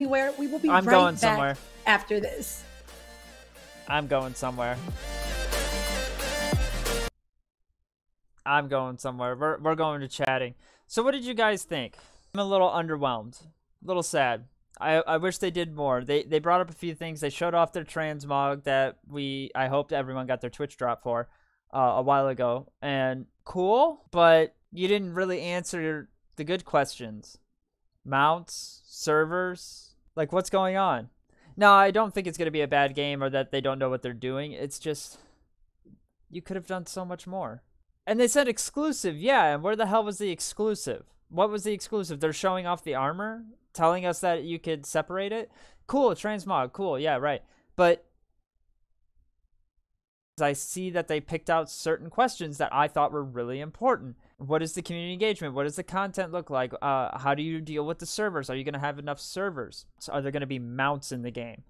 Anywhere. We will be I'm right going back somewhere. after this. I'm going somewhere. I'm going somewhere. We're we're going to chatting. So what did you guys think? I'm a little underwhelmed. A little sad. I, I wish they did more. They they brought up a few things. They showed off their transmog that we I hoped everyone got their Twitch drop for uh, a while ago. And cool, but you didn't really answer the good questions. Mounts, servers, like what's going on? No, I don't think it's going to be a bad game or that they don't know what they're doing. It's just you could have done so much more. And they said exclusive. Yeah, and where the hell was the exclusive? What was the exclusive? They're showing off the armor, telling us that you could separate it. Cool, transmog. Cool. Yeah, right. But I see that they picked out certain questions that I thought were really important. What is the community engagement? What does the content look like? Uh, how do you deal with the servers? Are you going to have enough servers? So are there going to be mounts in the game?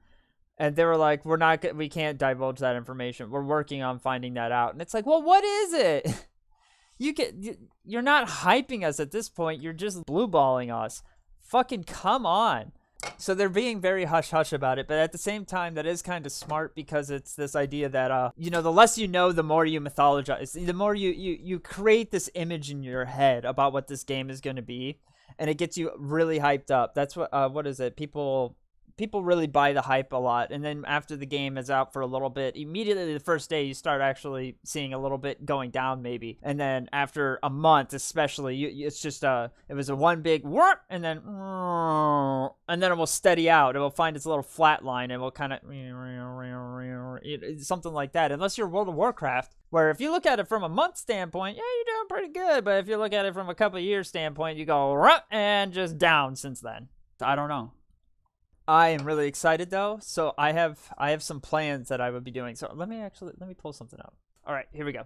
And they were like, "We're not. We can't divulge that information. We're working on finding that out." And it's like, "Well, what is it? you can. You're not hyping us at this point. You're just blueballing us. Fucking come on." So they're being very hush hush about it, but at the same time, that is kind of smart because it's this idea that uh, you know, the less you know, the more you mythologize, the more you you you create this image in your head about what this game is going to be, and it gets you really hyped up. That's what uh, what is it? People people really buy the hype a lot and then after the game is out for a little bit immediately the first day you start actually seeing a little bit going down maybe. And then after a month especially you, it's just a it was a one big whoop and then and then it will steady out. It will find its little flat line and will kind of something like that. Unless you're world of warcraft where if you look at it from a month standpoint yeah you're doing pretty good. But if you look at it from a couple years standpoint you go and just down since then. I don't know I am really excited though. So I have I have some plans that I would be doing. So let me actually let me pull something up. All right, here we go.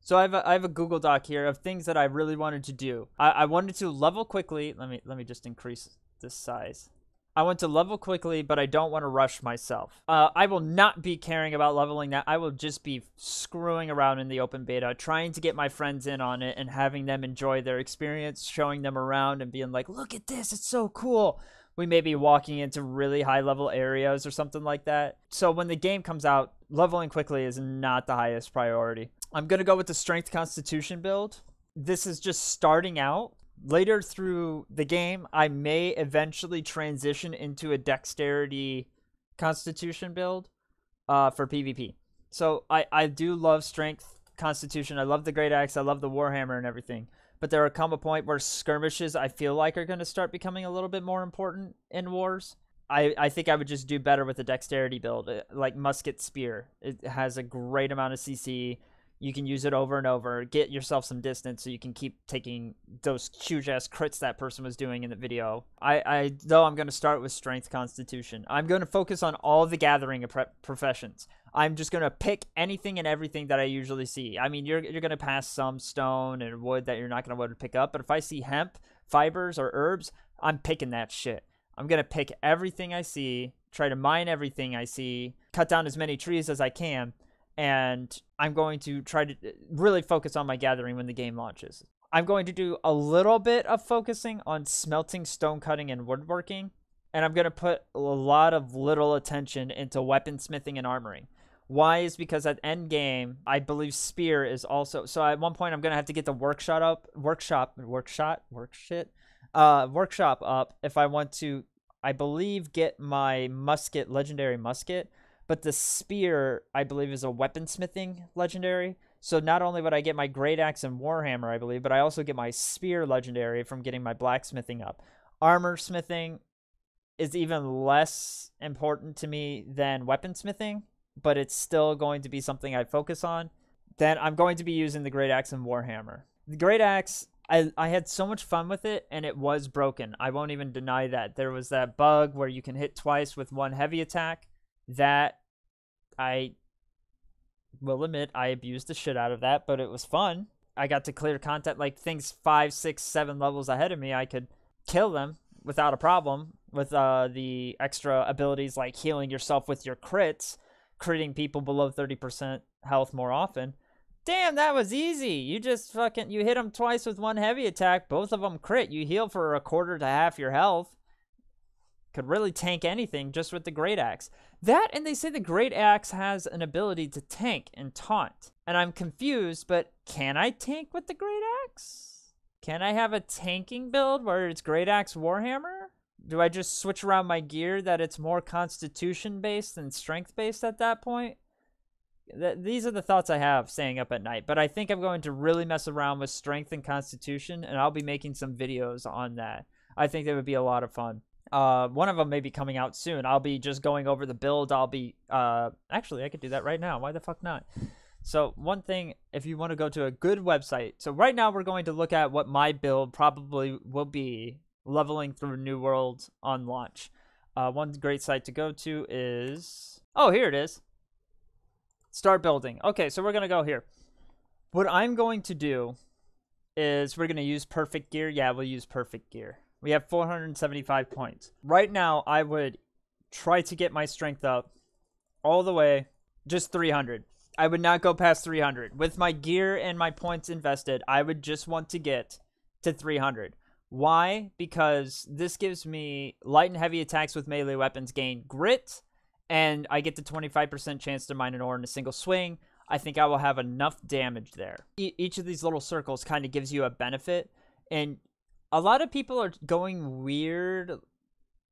So I have a, I have a Google Doc here of things that I really wanted to do. I, I wanted to level quickly. Let me let me just increase this size. I want to level quickly, but I don't want to rush myself. Uh, I will not be caring about leveling that. I will just be screwing around in the open beta, trying to get my friends in on it and having them enjoy their experience, showing them around and being like, look at this, it's so cool we may be walking into really high level areas or something like that. So when the game comes out, leveling quickly is not the highest priority. I'm going to go with the strength constitution build. This is just starting out. Later through the game, I may eventually transition into a dexterity constitution build uh, for PvP. So I, I do love strength constitution. I love the great axe. I love the warhammer and everything but there will come a point where skirmishes I feel like are going to start becoming a little bit more important in wars. I, I think I would just do better with the dexterity build, uh, like musket spear. It has a great amount of CC. You can use it over and over. Get yourself some distance so you can keep taking those huge ass crits that person was doing in the video. I, I though I'm going to start with strength constitution. I'm going to focus on all the gathering professions. I'm just gonna pick anything and everything that I usually see. I mean, you're you're gonna pass some stone and wood that you're not gonna want to pick up, but if I see hemp, fibers, or herbs, I'm picking that shit. I'm gonna pick everything I see, try to mine everything I see, cut down as many trees as I can, and I'm going to try to uh, really focus on my gathering when the game launches. I'm going to do a little bit of focusing on smelting, stone cutting, and woodworking, and I'm going to put a lot of little attention into weaponsmithing and armoring. Why is because at end game, I believe spear is also so at one point I'm gonna have to get the workshop up workshop workshop work shit uh workshop up if I want to I believe get my musket legendary musket, but the spear I believe is a weaponsmithing legendary. So not only would I get my great axe and warhammer, I believe, but I also get my spear legendary from getting my blacksmithing up. Armor smithing is even less important to me than weaponsmithing but it's still going to be something I focus on, then I'm going to be using the Great Axe and Warhammer. The Great Axe, I, I had so much fun with it, and it was broken. I won't even deny that. There was that bug where you can hit twice with one heavy attack. That I will admit I abused the shit out of that, but it was fun. I got to clear content like things five, six, seven levels ahead of me. I could kill them without a problem with uh, the extra abilities like healing yourself with your crits critting people below 30% health more often. Damn, that was easy. You just fucking you hit them twice with one heavy attack. Both of them crit. You heal for a quarter to half your health. Could really tank anything just with the Great Axe. That, and they say the Great Axe has an ability to tank and taunt. And I'm confused, but can I tank with the Great Axe? Can I have a tanking build where it's Great Axe Warhammer? Do I just switch around my gear that it's more constitution based than strength based at that point? Th- these are the thoughts I have staying up at night, but I think I'm going to really mess around with strength and constitution, and I'll be making some videos on that. I think that would be a lot of fun. Uh, one of them may be coming out soon. I'll be just going over the build. I'll be, uh, actually, I could do that right now. Why the fuck not? So, one thing, if you want to go to a good website, so right now we're going to look at what my build probably will be leveling through New World on launch. Uh, one great site to go to is, oh, here it is. Start building. Okay, so we're going to go here. What I'm going to do is we're going to use perfect gear. Yeah, we'll use perfect gear. We have 475 points. Right now, I would try to get my strength up all the way, just 300. I would not go past 300. With my gear and my points invested, I would just want to get to 300. Why? Because this gives me light and heavy attacks with melee weapons gain grit, and I get the 25% chance to mine an ore in a single swing. I think I will have enough damage there. E- each of these little circles kind of gives you a benefit, and a lot of people are going weird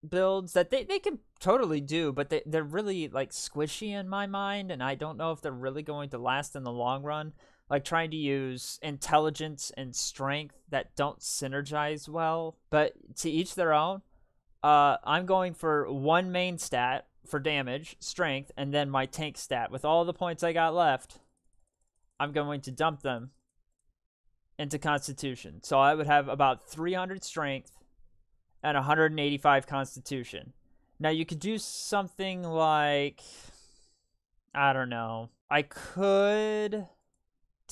builds that they, they can totally do, but they, they're really like squishy in my mind, and I don't know if they're really going to last in the long run. Like trying to use intelligence and strength that don't synergize well, but to each their own. Uh, I'm going for one main stat, for damage, strength, and then my tank stat. With all the points I got left, I'm going to dump them into Constitution. So I would have about 300 strength and 185 Constitution. Now you could do something like, I don't know. I could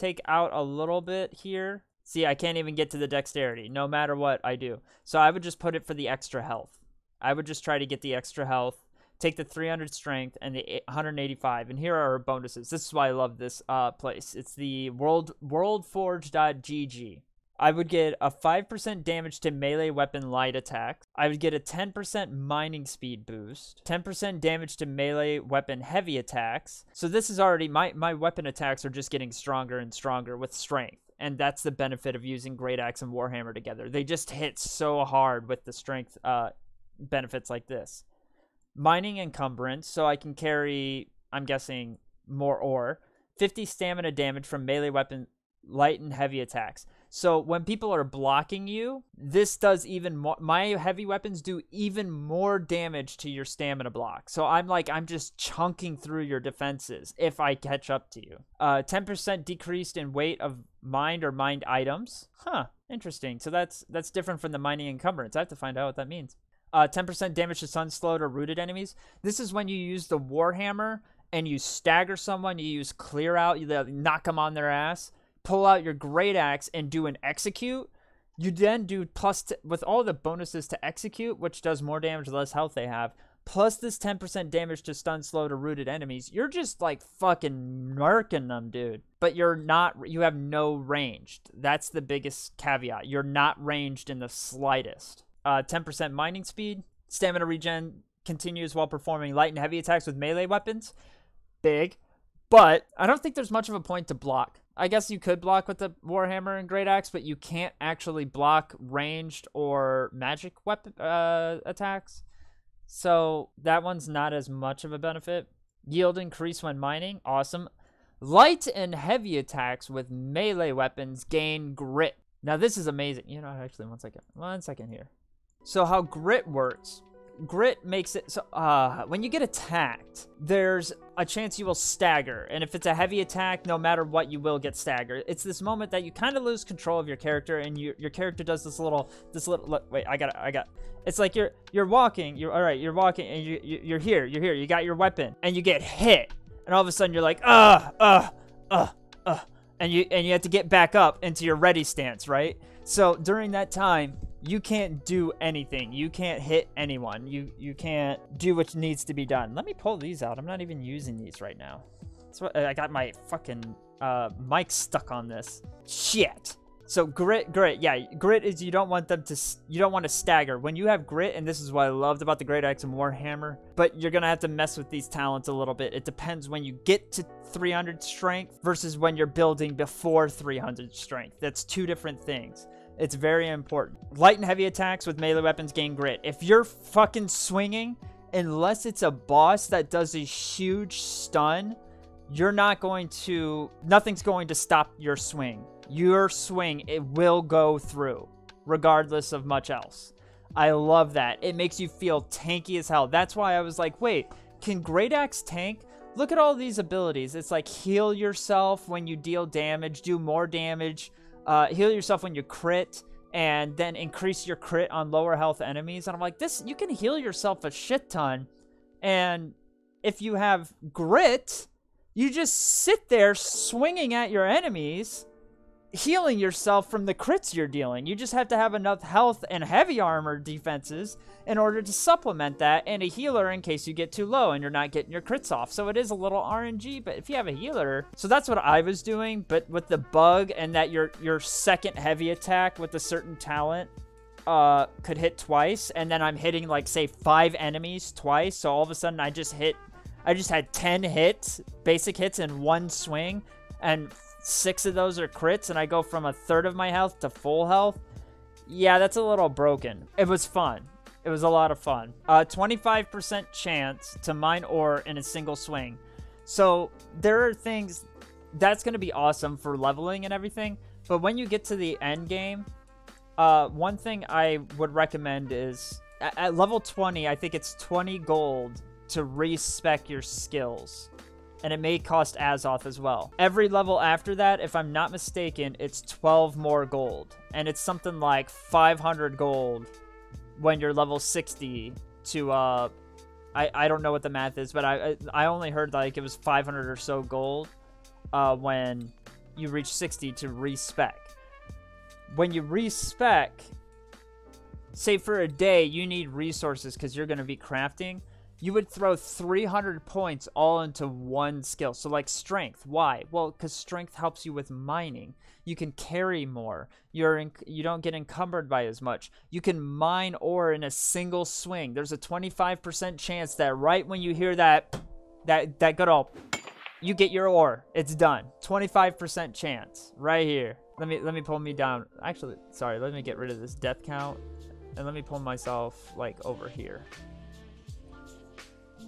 take out a little bit here. See, I can't even get to the dexterity, no matter what I do. So I would just put it for the extra health. I would just try to get the extra health take the 300 strength and the 185 and here are our bonuses this is why i love this uh, place it's the world worldforge.gg i would get a 5% damage to melee weapon light attacks i would get a 10% mining speed boost 10% damage to melee weapon heavy attacks so this is already my my weapon attacks are just getting stronger and stronger with strength and that's the benefit of using great axe and warhammer together they just hit so hard with the strength uh, benefits like this mining encumbrance, so I can carry, I'm guessing, more ore. 50 stamina damage from melee weapon, light and heavy attacks. So when people are blocking you, this does even more. My heavy weapons do even more damage to your stamina block. So I'm like, I'm just chunking through your defenses if I catch up to you. Uh, 10% decreased in weight of mined or mined items. Huh, interesting. So that's that's different from the mining encumbrance. I have to find out what that means uh, 10% damage to sunslowed or rooted enemies. This is when you use the Warhammer and you stagger someone, you use clear out, you knock them on their ass, pull out your great axe and do an execute. You then do plus t- with all the bonuses to execute, which does more damage, less health they have, plus this 10% damage to stun, slow to rooted enemies. You're just like fucking murking them, dude. But you're not, you have no ranged. That's the biggest caveat. You're not ranged in the slightest uh, 10% mining speed. Stamina regen continues while performing light and heavy attacks with melee weapons. Big. But I don't think there's much of a point to block. I guess you could block with the Warhammer and Great Axe, but you can't actually block ranged or magic weapon uh, attacks. So that one's not as much of a benefit. Yield increase when mining, awesome. Light and heavy attacks with melee weapons gain grit. Now this is amazing. You know, actually, one second. One second here. So how grit works, grit makes it so uh, when you get attacked, there's a chance you will stagger, and if it's a heavy attack, no matter what, you will get staggered. It's this moment that you kind of lose control of your character, and you, your character does this little, this little. Look, wait, I got, I got. It's like you're you're walking, you're all right, you're walking, and you, you you're here, you're here, you got your weapon, and you get hit, and all of a sudden you're like, uh, uh, uh, uh, and you and you have to get back up into your ready stance, right? So during that time, you can't do anything. You can't hit anyone. You you can't do what needs to be done. Let me pull these out. I'm not even using these right now. So I got my fucking uh, mic stuck on this. Shit. So grit, grit, yeah, grit is you don't want them to, you don't want to stagger. When you have grit, and this is what I loved about the Great Axe and Warhammer, but you're gonna have to mess with these talents a little bit. It depends when you get to 300 strength versus when you're building before 300 strength. That's two different things. It's very important. Light and heavy attacks with melee weapons gain grit. If you're fucking swinging, unless it's a boss that does a huge stun, you're not going to, nothing's going to stop your swing your swing, it will go through, regardless of much else. I love that. It makes you feel tanky as hell. That's why I was like, wait, can Great Axe tank? Look at all these abilities. It's like heal yourself when you deal damage, do more damage, uh, heal yourself when you crit, and then increase your crit on lower health enemies. And I'm like, this, you can heal yourself a shit ton. And if you have grit, you just sit there swinging at your enemies healing yourself from the crits you're dealing. You just have to have enough health and heavy armor defenses in order to supplement that and a healer in case you get too low and you're not getting your crits off. So it is a little RNG, but if you have a healer, so that's what I was doing, but with the bug and that your your second heavy attack with a certain talent uh could hit twice and then I'm hitting like say 5 enemies twice, so all of a sudden I just hit I just had 10 hits, basic hits in one swing and six of those are crits and I go from a third of my health to full health, yeah, that's a little broken. It was fun. It was a lot of fun. Uh, 25% chance to mine ore in a single swing. So there are things that's going to be awesome for leveling and everything. But when you get to the end game, uh, one thing I would recommend is at, at level 20, I think it's 20 gold to respec your skills and it may cost Azoth as well. Every level after that, if I'm not mistaken, it's 12 more gold, and it's something like 500 gold when you're level 60 to, uh, I, I don't know what the math is, but I, I only heard like it was 500 or so gold uh, when you reach 60 to respec. When you respec, say for a day, you need resources because you're going to be crafting you would throw 300 points all into one skill. So like strength. Why? Well, because strength helps you with mining. You can carry more. You're in, you don't get encumbered by as much. You can mine ore in a single swing. There's a 25% chance that right when you hear that that that good old you get your ore. It's done. 25% chance right here. Let me let me pull me down. Actually, sorry. Let me get rid of this death count and let me pull myself like over here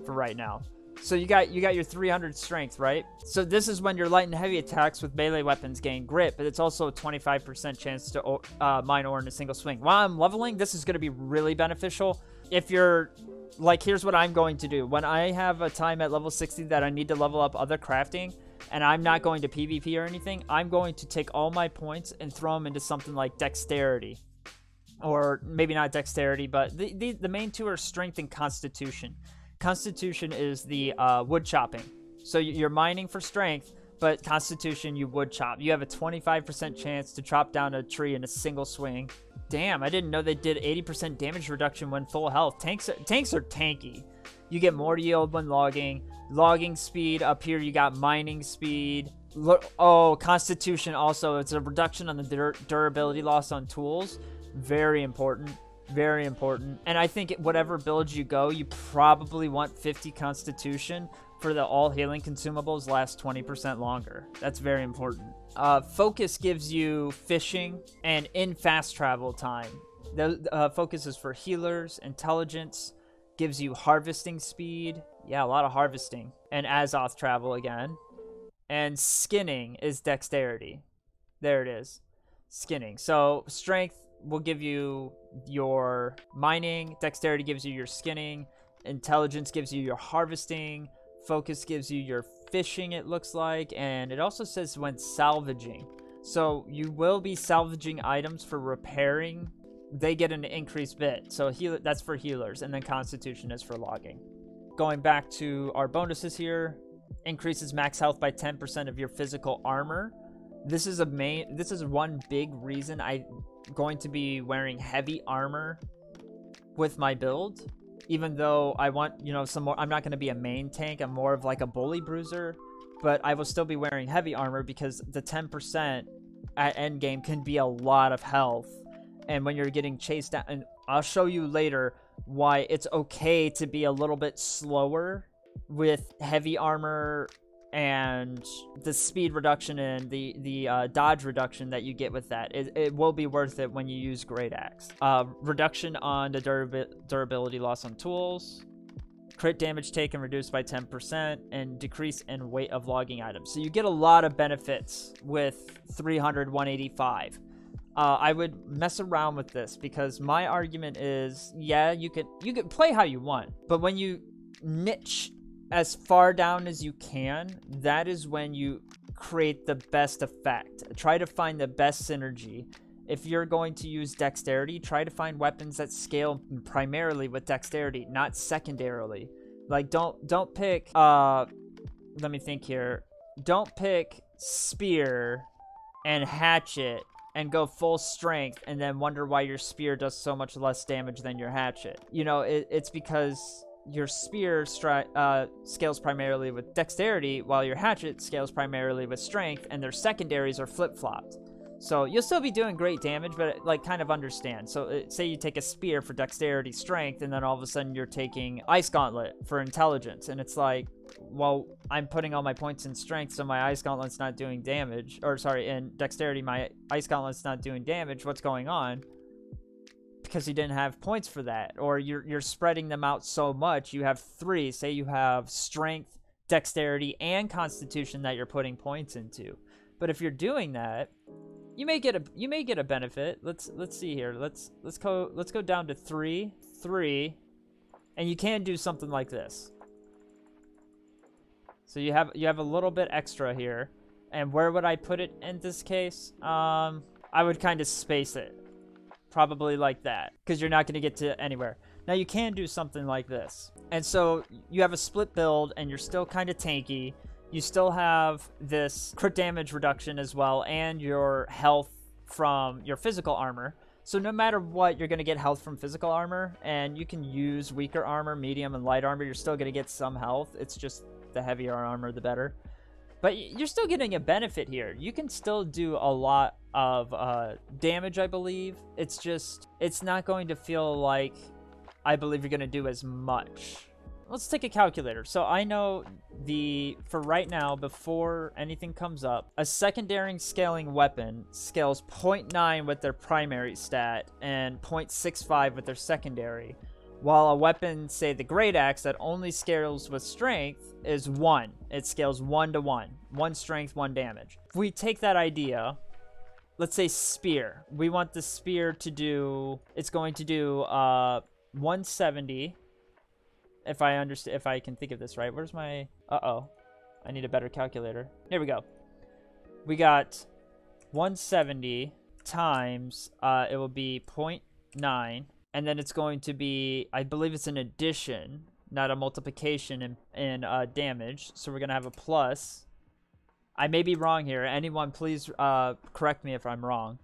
for right now. So you got you got your 300 strength, right? So this is when your light and heavy attacks with melee weapons gain grit, but it's also a 25% chance to uh, mine ore in a single swing. While I'm leveling, this is going to be really beneficial. If you're like, here's what I'm going to do. When I have a time at level 60 that I need to level up other crafting, and I'm not going to PvP or anything, I'm going to take all my points and throw them into something like dexterity. Or maybe not dexterity, but the, the, the main two are strength and constitution. Constitution is the uh, wood chopping. So you're mining for strength, but Constitution, you wood chop. You have a 25% chance to chop down a tree in a single swing. Damn, I didn't know they did 80% damage reduction when full health. Tanks are, tanks are tanky. You get more yield when logging. Logging speed. Up here, you got mining speed. Oh, Constitution also. It's a reduction on the dur durability loss on tools. Very important. Very important. And I think whatever build you go, you probably want 50 Constitution for the all healing consumables last 20% longer. That's very important. Uh, focus gives you fishing and in fast travel time. The uh, focus is for healers. Intelligence gives you harvesting speed. Yeah, a lot of harvesting. And Azoth travel again. And skinning is dexterity. There it is. Skinning. So strength will give you your mining, dexterity gives you your skinning, intelligence gives you your harvesting, focus gives you your fishing, it looks like, and it also says when salvaging. So you will be salvaging items for repairing. They get an increased bit. So heal that's for healers, and then constitution is for logging. Going back to our bonuses here, increases max health by 10% of your physical armor. This is a main this is one big reason I going to be wearing heavy armor with my build. Even though I want, you know, some more, I'm not going to be a main tank. I'm more of like a bully bruiser. But I will still be wearing heavy armor because the 10% at endgame can be a lot of health. And when you're getting chased down, and I'll show you later why it's okay to be a little bit slower with heavy armor and the speed reduction and the the uh, dodge reduction that you get with that it, it will be worth it when you use great axe. Uh, reduction on the durabi- durability loss on tools crit damage taken reduced by 10% and decrease in weight of logging items. So you get a lot of benefits with 300 185 uh, I would mess around with this because my argument is, yeah, you could you could play how you want, but when you niche as far down as you can, that is when you create the best effect. Try to find the best synergy. If you're going to use dexterity, try to find weapons that scale primarily with dexterity, not secondarily. Like don't don't pick uh let me think here. Don't pick spear and hatchet and go full strength and then wonder why your spear does so much less damage than your hatchet. You know, it, it's because your spear uh, scales primarily with dexterity, while your hatchet scales primarily with strength, and their secondaries are flip flopped. So you'll still be doing great damage, but like kind of understand. So uh, say you take a spear for dexterity, strength, and then all of a sudden you're taking ice gauntlet for intelligence, and it's like, well, I'm putting all my points in strength, so my ice gauntlet's not doing damage, or sorry, in dexterity, my ice gauntlet's not doing damage. What's going on? Because you didn't have points for that or you're you're spreading them out so much you have three. Say you have strength dexterity and constitution that you're putting points into. But if you're doing that you may get a you may get a benefit. Let's let's see here. Let's let's go let's go down to three three and you can do something like this. So you have you have a little bit extra here. And where would i put it in this case? Um i would kind of space it probably like that because you're not going to get to anywhere. Now you can do something like this. And so you have a split build and you're still kind of tanky. You still have this crit damage reduction as well and your health from your physical armor. So no matter what, you're going to get health from physical armor and you can use weaker armor, medium, and light armor. You're still going to get some health. It's just the heavier armor, the better. But you're still getting a benefit here. You can still do a lot of uh, damage, I believe. It's just, it's not going to feel like I believe you're going to do as much. Let's take a calculator. So I know the, for right now, before anything comes up, a secondary scaling weapon scales 0.9 with their primary stat and 0.65 with their secondary. While a weapon, say the Great Axe, that only scales with strength is 1. It scales 1 to 1. 1 strength, 1 damage. If we take that idea let's say spear. We want the spear to do, it's going to do uh, 170. If I understand, if I can think of this right. Where's my, uh-oh. I need a better calculator. Here we go. We got 170 times, uh, it will be 0.9. And then it's going to be, I believe it's an addition, not a multiplication in, in uh, damage. So we're going to have a plus I may be wrong here. Anyone, please uh, correct me if I'm wrong.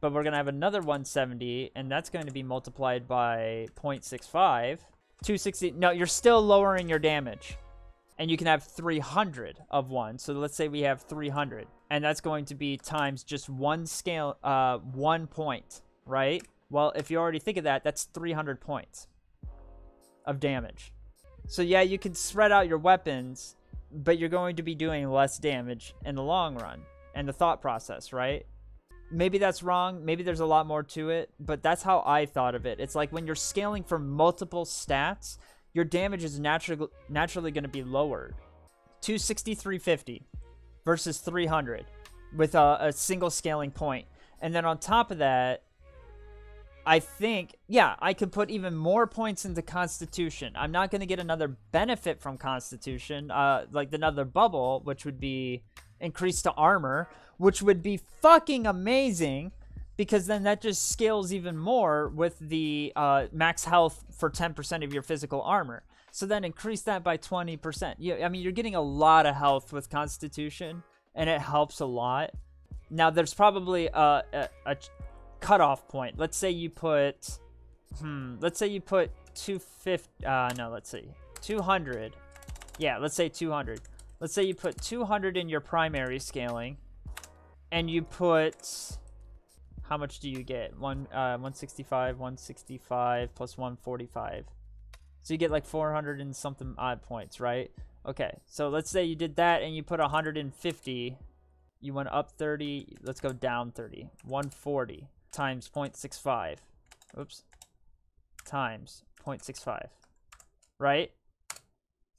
But we're going to have another 170, and that's going to be multiplied by 0.65. 260. No, you're still lowering your damage. And you can have 300 of one. So let's say we have 300. And that's going to be times just one scale, uh, one point, right? Well, if you already think of that, that's 300 points of damage. So yeah, you can spread out your weapons but you're going to be doing less damage in the long run and the thought process, right? Maybe that's wrong. Maybe there's a lot more to it, but that's how I thought of it. It's like when you're scaling for multiple stats, your damage is naturally naturally going to be lowered. 260, 350 versus 300 with a, a single scaling point. And then on top of that, I think, yeah, I could put even more points into Constitution. I'm not going to get another benefit from Constitution, uh, like another bubble, which would be increased to armor, which would be fucking amazing because then that just scales even more with the uh, max health for 10% of your physical armor. So then increase that by 20%. You, I mean, you're getting a lot of health with Constitution, and it helps a lot. Now, there's probably a, a, a cutoff point. Let's say you put, hmm, let's say you put 250, uh, no, let's see, 200. Yeah, let's say 200. Let's say you put 200 in your primary scaling, and you put how much do you get? One uh 165, 165 plus 145. So you get like 400 and something odd points, right? Okay, so let's say you did that and you put 150. You went up 30. Let's go down 30. 140 times 0.65. Oops. Times 0.65. Right?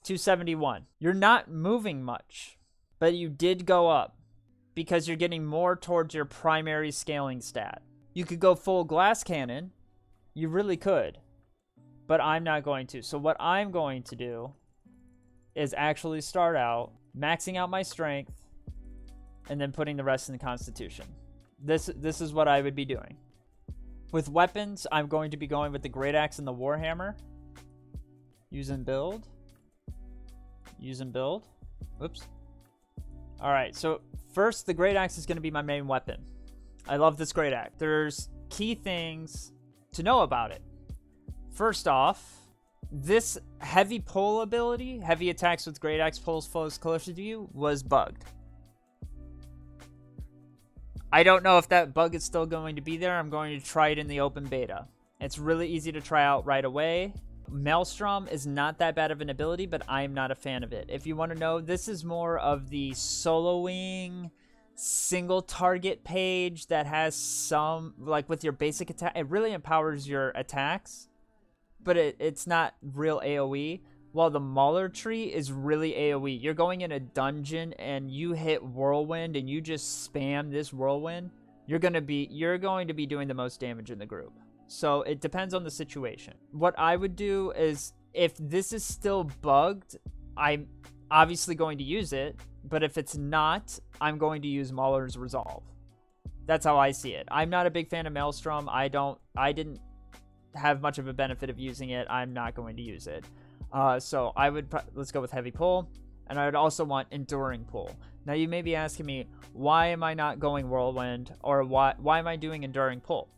271. You're not moving much, but you did go up because you're getting more towards your primary scaling stat. You could go full glass cannon. You really could. But I'm not going to. So what I'm going to do is actually start out maxing out my strength and then putting the rest in the constitution. This this is what I would be doing. With weapons, I'm going to be going with the great axe and the warhammer. Using build. Using build. Oops. All right, so first, the Great Axe is going to be my main weapon. I love this Great Axe. There's key things to know about it. First off, this heavy pull ability, heavy attacks with Great Axe pulls foes closer to you, was bugged. I don't know if that bug is still going to be there. I'm going to try it in the open beta. It's really easy to try out right away. Maelstrom is not that bad of an ability, but I'm not a fan of it. If you want to know, this is more of the soloing single target page that has some, like with your basic attack, it really empowers your attacks, but it, it's not real AoE. While the Mauler tree is really AoE. You're going in a dungeon and you hit Whirlwind and you just spam this Whirlwind, you're gonna be you're going to be doing the most damage in the group. So it depends on the situation. What I would do is if this is still bugged, I'm obviously going to use it, but if it's not, I'm going to use Mauler's Resolve. That's how I see it. I'm not a big fan of Maelstrom. I don't I didn't have much of a benefit of using it. I'm not going to use it. Uh, so I would let's go with heavy pull, and I would also want enduring pull. Now you may be asking me, why am I not going whirlwind, or why why am I doing enduring pull?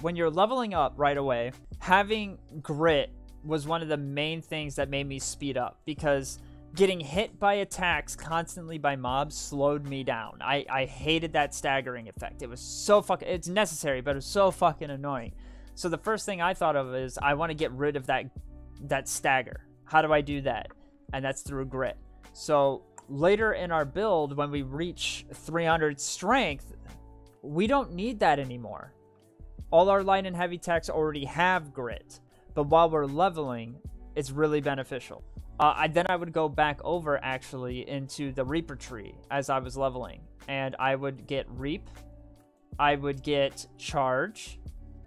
when you're leveling up right away, having grit was one of the main things that made me speed up because getting hit by attacks constantly by mobs slowed me down. I, I hated that staggering effect. It was so fucking it's necessary, but it was so fucking annoying. So the first thing I thought of is I want to get rid of that that stagger. How do I do that? And that's through grit. So later in our build when we reach 300 strength, we don't need that anymore. All our light and heavy techs already have grit, but while we're leveling, it's really beneficial. Uh, I, then I would go back over actually into the Reaper tree as I was leveling, and I would get Reap, I would get Charge,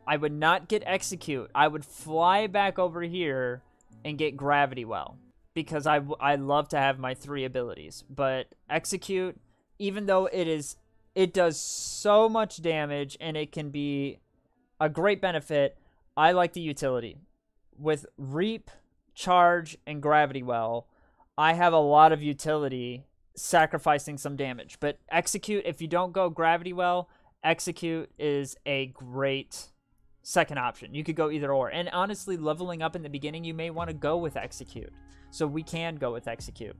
I would not get Execute. I would fly back over here and get Gravity Well because I, I love to have my three abilities. But Execute, even though it is it does so much damage and it can be a great benefit. I like the utility. With Reap, Charge, and Gravity Well, I have a lot of utility sacrificing some damage. But Execute, if you don't go Gravity Well, Execute is a great second option. You could go either or. And honestly, leveling up in the beginning, you may want to go with Execute. So we can go with Execute.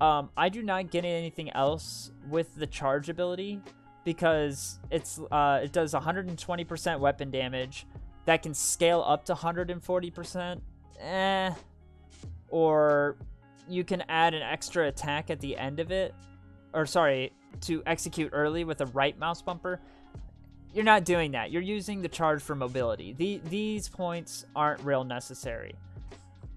Um, I do not get anything else with the charge ability because it's uh, it does 120% weapon damage that can scale up to 140%. Eh. Or you can add an extra attack at the end of it. Or sorry, to execute early with a right mouse bumper. You're not doing that. You're using the charge for mobility. The, these points aren't real necessary.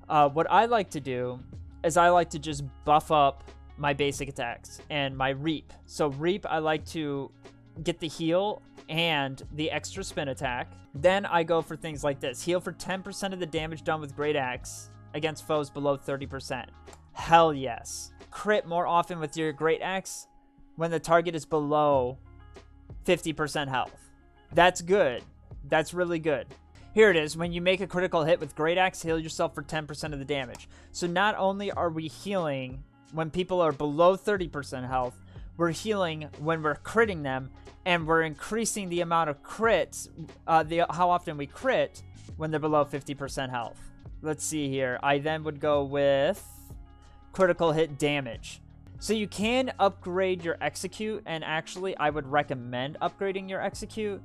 Uh, what I like to do is I like to just buff up my basic attacks and my reap. So reap, I like to get the heal and the extra spin attack. Then I go for things like this. Heal for 10% of the damage done with Great Axe against foes below 30%. Hell yes. Crit more often with your Great Axe when the target is below 50% health. That's good. That's really good. Here it is. When you make a critical hit with Great Axe, heal yourself for 10% of the damage. So not only are we healing when people are below 30% health, we're healing when we're critting them, and we're increasing the amount of crits, uh, the how often we crit when they're below 50% health. Let's see here. I then would go with critical hit damage. So you can upgrade your execute, and actually, I would recommend upgrading your execute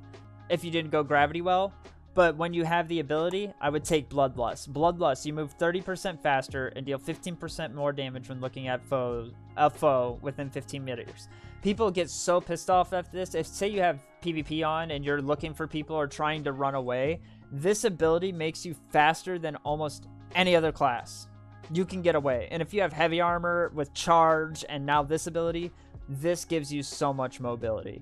if you didn't go gravity well. But when you have the ability, I would take Bloodlust. Bloodlust, you move 30% faster and deal 15% more damage when looking at foes, a foe within 15 meters. People get so pissed off after this. If say you have PvP on and you're looking for people or trying to run away, this ability makes you faster than almost any other class. You can get away. And if you have heavy armor with charge and now this ability, this gives you so much mobility.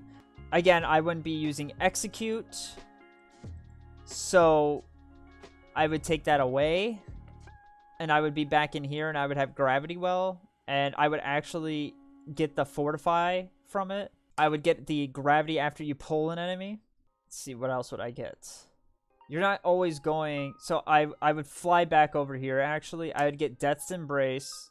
Again, I wouldn't be using execute so I would take that away and I would be back in here and I would have gravity well and I would actually get the fortify from it. I would get the gravity after you pull an enemy. Let's see what else would I get. You're not always going so I I would fly back over here actually. I would get Death's Embrace.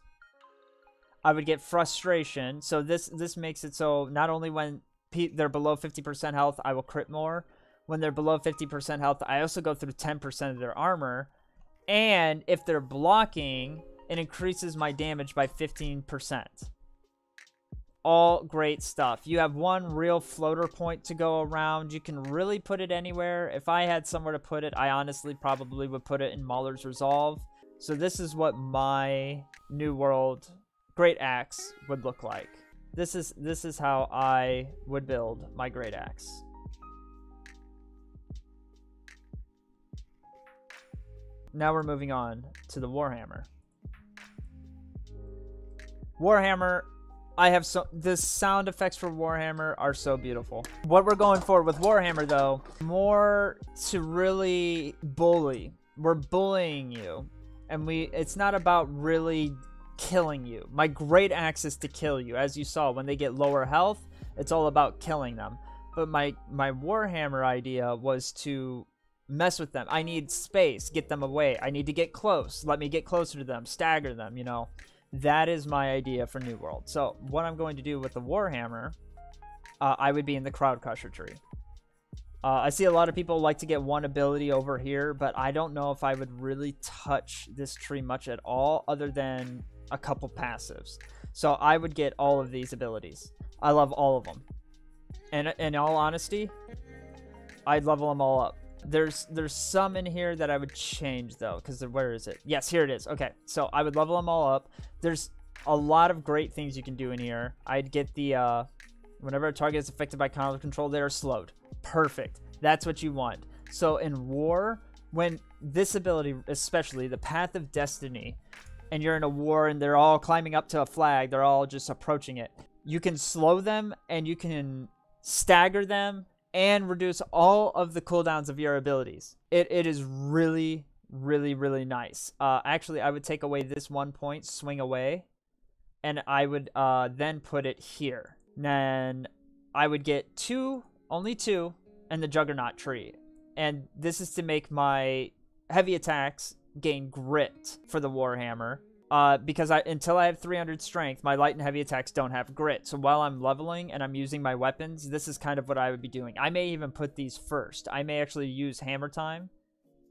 I would get frustration. So this this makes it so not only when they're below 50% health, I will crit more, when they're below 50% health, I also go through 10% of their armor. And if they're blocking, it increases my damage by 15%. All great stuff. You have one real floater point to go around. You can really put it anywhere. If I had somewhere to put it, I honestly probably would put it in Mauler's Resolve. So this is what my New World Great Axe would look like. This is this is how I would build my Great Axe. Now we're moving on to the Warhammer. Warhammer, I have so the sound effects for Warhammer are so beautiful. What we're going for with Warhammer though, more to really bully. We're bullying you. And we it's not about really killing you. My great axe is to kill you. As you saw, when they get lower health, it's all about killing them. But my my Warhammer idea was to mess with them. I need space, get them away. I need to get close. Let me get closer to them, stagger them, you know. That is my idea for New World. So what I'm going to do with the Warhammer, uh, I would be in the Crowd Crusher tree. Uh, I see a lot of people like to get one ability over here, but I don't know if I would really touch this tree much at all other than a couple passives. So I would get all of these abilities. I love all of them. And in all honesty, I'd level them all up. There's there's some in here that I would change though, because where is it? Yes, here it is. Okay, so I would level them all up. There's a lot of great things you can do in here. I'd get the uh, whenever a target is affected by combat control, they are slowed. Perfect. That's what you want. So in war, when this ability, especially the Path of Destruction, and you're in a war and they're all climbing up to a flag, they're all just approaching it. You can slow them and you can stagger them and reduce all of the cooldowns of your abilities. It, it is really, really, really nice. Uh, actually, I would take away this one point, swing away, and I would uh, then put it here. Then I would get two, only two, and the Juggernaut tree. And this is to make my heavy attacks gain grit for the Warhammer uh, because I until I have 300 strength, my light and heavy attacks don't have grit. So while I'm leveling and I'm using my weapons, this is kind of what I would be doing. I may even put these first. I may actually use Hammer Time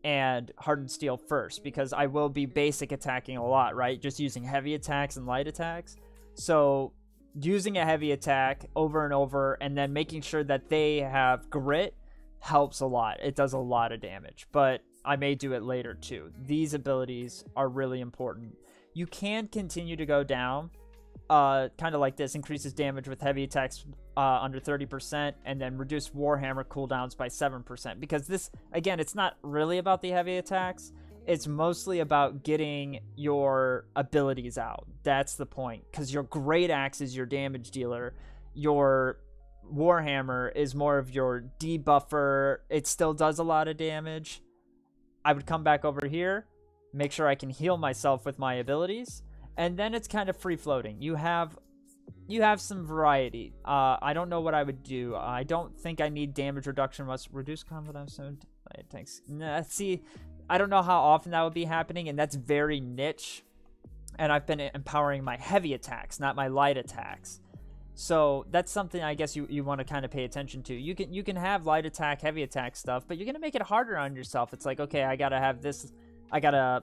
and Hardened Steel first because I will be basic attacking a lot, right? Just using heavy attacks and light attacks. So using a heavy attack over and over and then making sure that they have grit helps a lot. It does a lot of damage, but I may do it later too. These abilities are really important you can continue to go down, uh, kind of like this, increases damage with heavy attacks uh, under 30%, and then reduce Warhammer cooldowns by 7%. Because this, again, it's not really about the heavy attacks. It's mostly about getting your abilities out. That's the point. Because your Great Axe is your damage dealer. Your Warhammer is more of your debuffer. It still does a lot of damage. I would come back over here make sure I can heal myself with my abilities, and then it's kind of free floating. You have you have some variety. Uh, I don't know what I would do. I don't think I need damage reduction. Must reduce combat soon. Thanks. Nah, see, I don't know how often that would be happening, and that's very niche. And I've been empowering my heavy attacks, not my light attacks. So that's something I guess you, you want to kind of pay attention to. You can you can have light attack, heavy attack stuff, but you're gonna make it harder on yourself. It's like okay, I gotta have this I gotta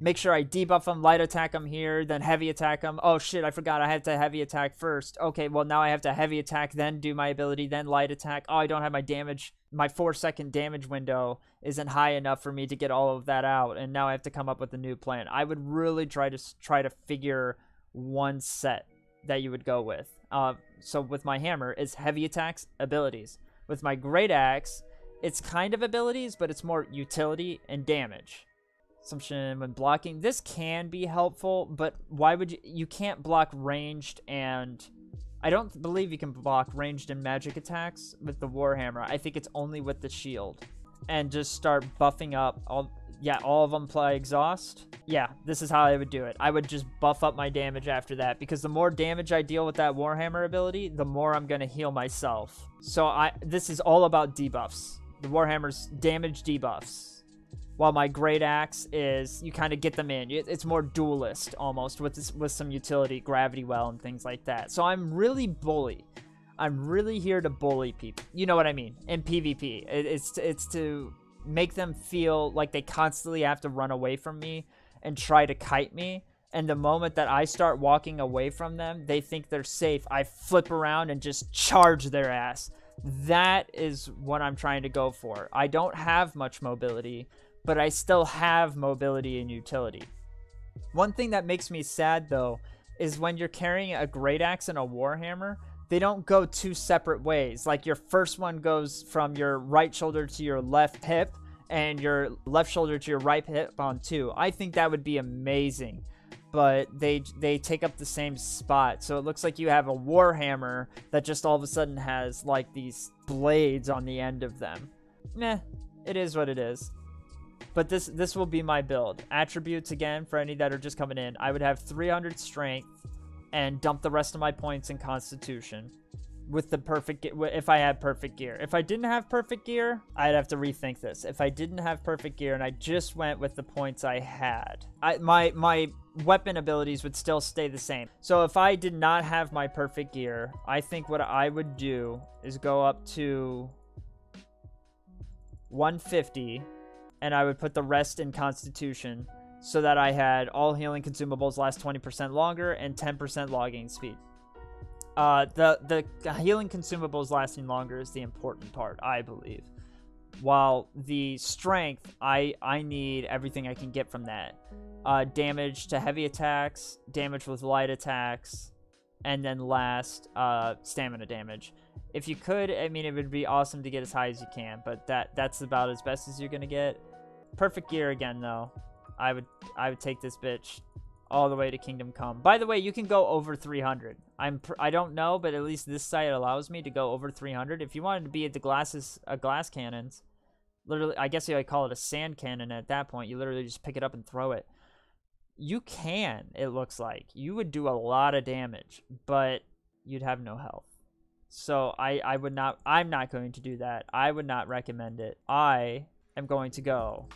make sure I debuff them, light attack them here, then heavy attack them. Oh shit, I forgot I had to heavy attack first. Okay, well now I have to heavy attack, then do my ability, then light attack. Oh, I don't have my damage. My four second damage window isn't high enough for me to get all of that out, and now I have to come up with a new plan. I would really try to try to figure one set that you would go with. Uh, so with my hammer, is heavy attacks abilities. With my great axe, it's kind of abilities, but it's more utility and damage assumption when blocking. This can be helpful, but why would you... You can't block ranged and... I don't believe you can block ranged and magic attacks with the Warhammer. I think it's only with the shield. And just start buffing up all... Yeah, all of them play exhaust. Yeah, this is how I would do it. I would just buff up my damage after that because the more damage I deal with that Warhammer ability, the more I'm going to heal myself. So I this is all about debuffs. The Warhammer's damage debuffs while my great axe is you kind of get them in. It's more duelist almost with this, with some utility, gravity well, and things like that. So I'm really bully. I'm really here to bully people. You know what I mean? In PvP, it's it's to make them feel like they constantly have to run away from me and try to kite me. And the moment that I start walking away from them, they think they're safe. I flip around and just charge their ass. That is what I'm trying to go for. I don't have much mobility but I still have mobility and utility. One thing that makes me sad though is when you're carrying a great axe and a warhammer, they don't go two separate ways. Like your first one goes from your right shoulder to your left hip and your left shoulder to your right hip on two. I think that would be amazing. But they they take up the same spot. So it looks like you have a warhammer that just all of a sudden has like these blades on the end of them. Meh, it is what it is. But this this will be my build. Attributes again for any that are just coming in. I would have 300 strength and dump the rest of my points in constitution with the perfect if I had perfect gear. If I didn't have perfect gear, I'd have to rethink this. If I didn't have perfect gear and I just went with the points I had, I, my my weapon abilities would still stay the same. So if I did not have my perfect gear, I think what I would do is go up to 150 and I would put the rest in Constitution so that I had all healing consumables last 20% longer and 10% logging speed. Uh, the the healing consumables lasting longer is the important part, I believe. While the strength, I I need everything I can get from that. Uh, damage to heavy attacks, damage with light attacks, and then last, uh, stamina damage. If you could, I mean, it would be awesome to get as high as you can, but that that's about as best as you're gonna get. Perfect gear again, though. I would I would take this bitch all the way to Kingdom Come. By the way, you can go over 300. I'm I don't know, but at least this site allows me to go over 300. If you wanted to be at the glasses uh, glass cannons, literally, I guess you would call it a sand cannon at that point. You literally just pick it up and throw it. You can, it looks like. You would do a lot of damage, but you'd have no health. So I, I would not, I'm not going to do that. I would not recommend it. I am going to go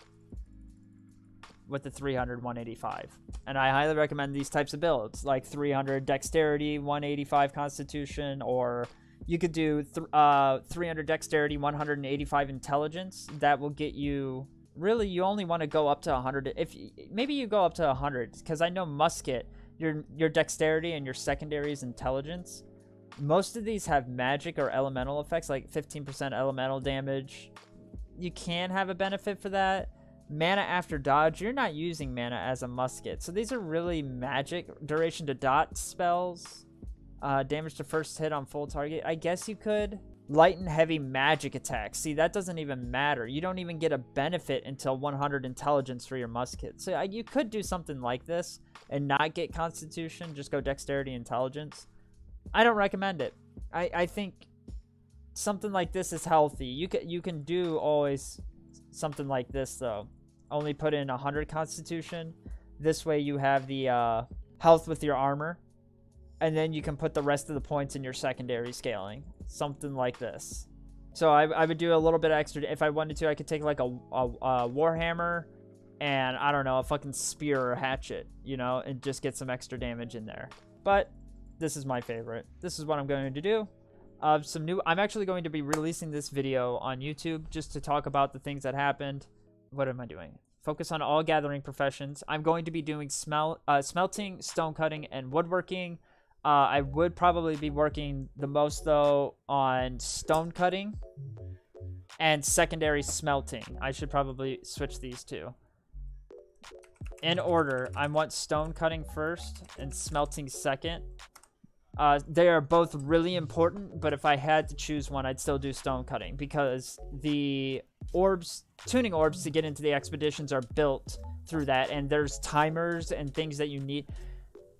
with the 300 185 and i highly recommend these types of builds like 300 dexterity 185 constitution or you could do th uh, 300 dexterity 185 intelligence. That will get you really you only want to go up to 100 if maybe you go up to 100 because i know musket your your dexterity and your secondary is intelligence. Most of these have magic or elemental effects like 15% elemental damage. You can have a benefit for that mana after dodge, you're not using mana as a musket. So these are really magic duration to dot spells. Uh, damage to first hit on full target. I guess you could. Light and heavy magic attacks. See, that doesn't even matter. You don't even get a benefit until 100 intelligence for your musket. So uh, you could do something like this and not get constitution. Just go dexterity intelligence. I don't recommend it. I, I think something like this is healthy. You can, you can do always something like this, though only put in 100 constitution. This way you have the uh, health with your armor. And then you can put the rest of the points in your secondary scaling. Something like this. So I, I would do a little bit extra. If I wanted to, I could take like a, a, a Warhammer and, I don't know, a fucking spear or hatchet, you know, and just get some extra damage in there. But this is my favorite. This is what I'm going to do. Uh, some new. I'm actually going to be releasing this video on YouTube just to talk about the things that happened what am I doing? Focus on all gathering professions. I'm going to be doing smel- uh, smelting, stone cutting, and woodworking. Uh, I would probably be working the most, though, on stone cutting and secondary smelting. I should probably switch these two. In order, I want stone cutting first and smelting second. Uh, they are both really important, but if I had to choose one, I'd still do stone cutting because the orbs, tuning orbs to get into the expeditions are built through that, and there's timers and things that you need.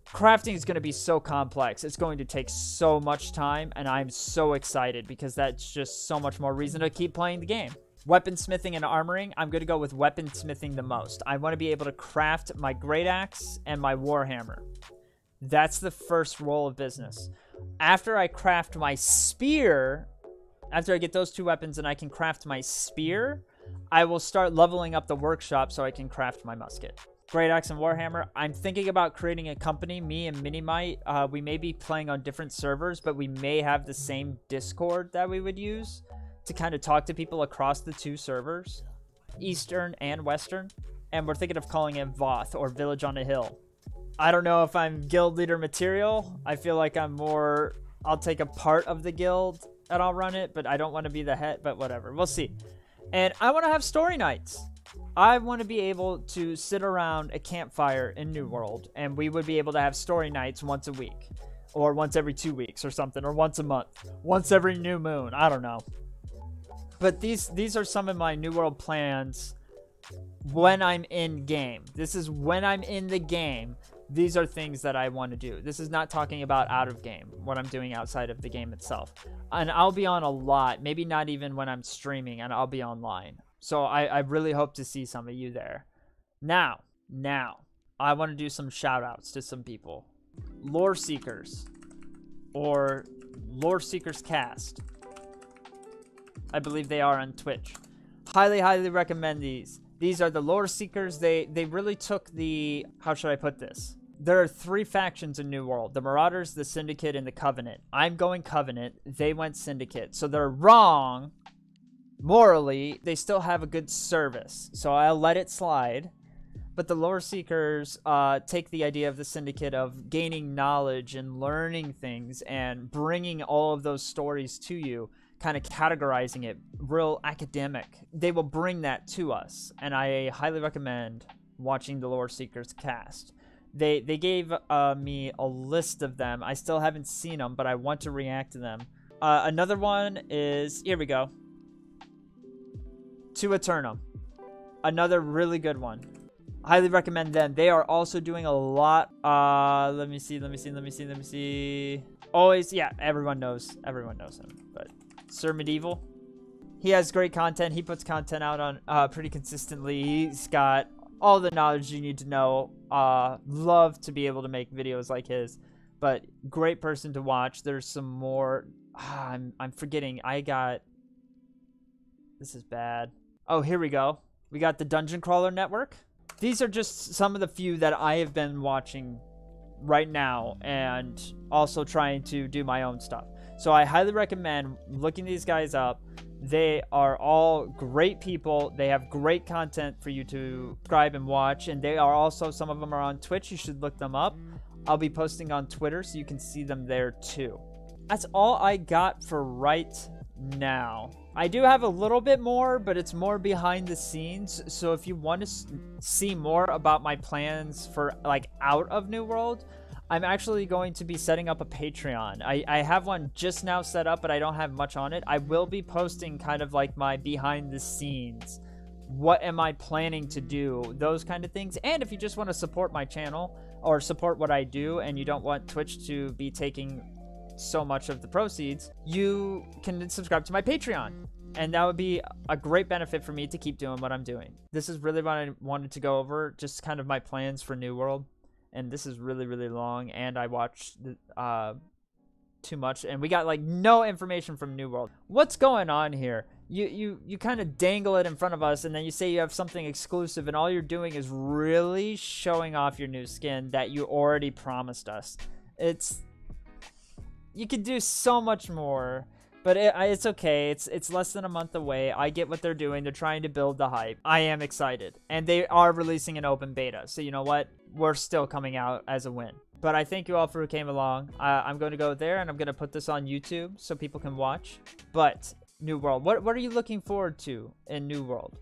Crafting is going to be so complex. It's going to take so much time, and I'm so excited because that's just so much more reason to keep playing the game. Weaponsmithing and armoring, I'm going to go with weaponsmithing the most. I want to be able to craft my great axe and my warhammer. That's the first roll of business. After I craft my spear, after I get those two weapons and I can craft my spear, I will start leveling up the workshop so I can craft my musket. Great Axe and Warhammer. I'm thinking about creating a company, me and Minimite. Uh, we may be playing on different servers, but we may have the same Discord that we would use to kind of talk to people across the two servers, Eastern and Western. And we're thinking of calling it Voth or Village on a Hill. I don't know if I'm guild leader material. I feel like I'm more, I'll take a part of the guild and I'll run it, but I don't want to be the head, but whatever. We'll see. And I want to have story nights. I want to be able to sit around a campfire in New World and we would be able to have story nights once a week or once every two weeks or something or once a month, once every new moon. I don't know. But these these are some of my New World plans when I'm in game. This is when I'm in the game these are things that I want to do. This is not talking about out of game, what I'm doing outside of the game itself. And I'll be on a lot, maybe not even when I'm streaming, and I'll be online. So I, I really hope to see some of you there. Now, now, I want to do some shout outs to some people. Lore Seekers, or Lore Seekers Cast. I believe they are on Twitch. Highly, highly recommend these. These are the lore seekers. They they really took the how should I put this? There are three factions in New World the Marauders, the Syndicate, and the Covenant. I'm going Covenant. They went Syndicate. So they're wrong. Morally, they still have a good service. So I'll let it slide. But the lore seekers uh, take the idea of the syndicate of gaining knowledge and learning things and bringing all of those stories to you, kind of categorizing it real academic. They will bring that to us, and I highly recommend watching the lore seekers cast. They they gave uh, me a list of them. I still haven't seen them, but I want to react to them. Uh, another one is here we go. To Eternum, another really good one. Highly recommend them. They are also doing a lot. Uh, let me see. Let me see. Let me see. Let me see. Always, yeah. Everyone knows. Everyone knows him. But Sir Medieval, he has great content. He puts content out on uh, pretty consistently. He's got all the knowledge you need to know. Uh, love to be able to make videos like his, but great person to watch. There's some more. Ah, I'm I'm forgetting. I got. This is bad. Oh, here we go. We got the Dungeon Crawler Network. These are just some of the few that I have been watching right now and also trying to do my own stuff. So I highly recommend looking these guys up. They are all great people. They have great content for you to subscribe and watch. And they are also, some of them are on Twitch. You should look them up. I'll be posting on Twitter so you can see them there too. That's all I got for right now. I do have a little bit more, but it's more behind the scenes. So if you want to see more about my plans for like out of New World, I'm actually going to be setting up a Patreon. I, I have one just now set up, but I don't have much on it. I will be posting kind of like my behind the scenes. What am I planning to do? Those kind of things. And if you just want to support my channel or support what I do and you don't want Twitch to be taking so much of the proceeds, you can subscribe to my Patreon. And that would be a great benefit for me to keep doing what I'm doing. This is really what I wanted to go over, just kind of my plans for New World and this is really really long and i watched uh too much and we got like no information from new world. What's going on here? You you you kind of dangle it in front of us and then you say you have something exclusive and all you're doing is really showing off your new skin that you already promised us. It's you could do so much more But it, it's okay. It's it's less than a month away. I get what they're doing. They're trying to build the hype. I am excited, and they are releasing an open beta. So you know what? We're still coming out as a win. But I thank you all for who came along. I'm going to go there, and I'm going to put this on YouTube so people can watch. But New World, what what are you looking forward to in New World?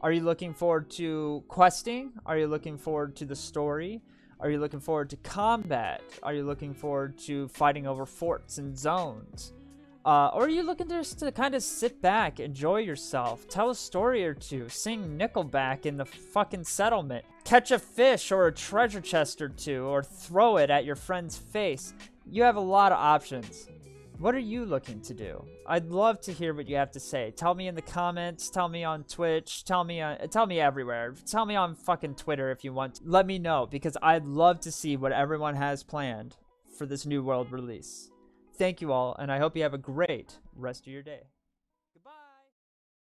Are you looking forward to questing? Are you looking forward to the story? Are you looking forward to combat? Are you looking forward to fighting over forts and zones? Uh, or are you looking just to kind of sit back, enjoy yourself, tell a story or two, sing Nickelback in the fucking settlement, catch a fish or a treasure chest or two, or throw it at your friend's face? You have a lot of options. What are you looking to do? I'd love to hear what you have to say. Tell me in the comments, tell me on Twitch, tell me on tell me everywhere. Tell me on fucking Twitter if you want. Let me know because I'd love to see what everyone has planned for this new world release. Thank you all, and I hope you have a great rest of your day.